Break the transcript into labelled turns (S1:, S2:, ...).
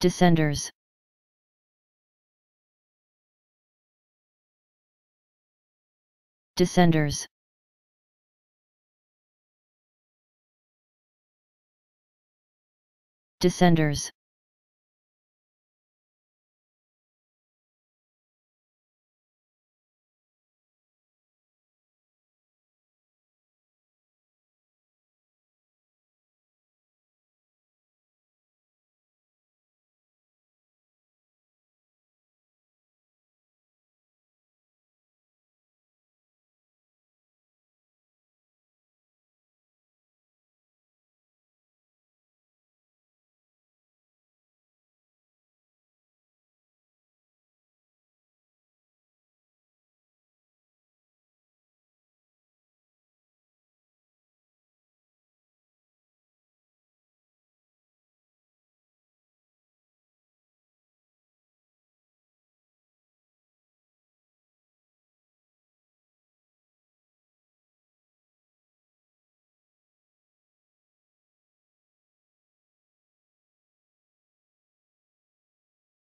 S1: Descenders Descenders Descenders